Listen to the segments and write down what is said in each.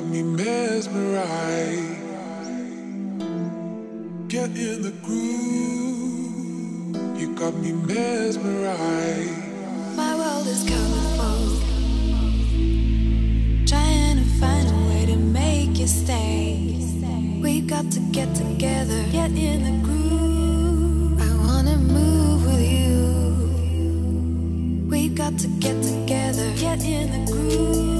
got me mesmerized. Get in the groove, you got me mesmerized. My world is colorful, trying to find a way to make you stay. We got to get together, get in the groove. I wanna move with you. We got to get together, get in the groove.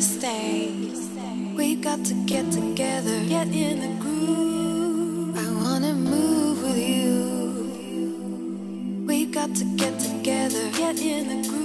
You stay. We got to get together, get in the groove. I wanna move with you. We got to get together, get in the